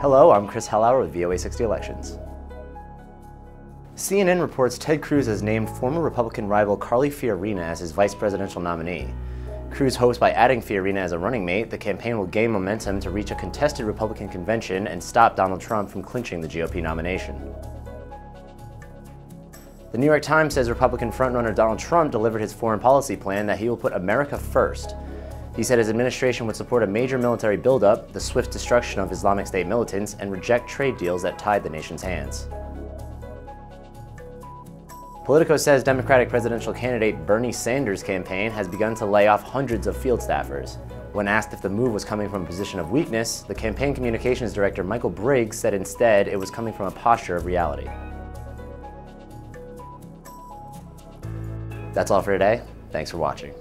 Hello, I'm Chris Hellauer with VOA 60 Elections. CNN reports Ted Cruz has named former Republican rival Carly Fiorina as his vice presidential nominee. Cruz hopes by adding Fiorina as a running mate, the campaign will gain momentum to reach a contested Republican convention and stop Donald Trump from clinching the GOP nomination. The New York Times says Republican frontrunner Donald Trump delivered his foreign policy plan that he will put America first. He said his administration would support a major military buildup, the swift destruction of Islamic State militants, and reject trade deals that tied the nation's hands. Politico says Democratic presidential candidate Bernie Sanders' campaign has begun to lay off hundreds of field staffers. When asked if the move was coming from a position of weakness, the campaign communications director Michael Briggs said instead it was coming from a posture of reality. That's all for today. Thanks for watching.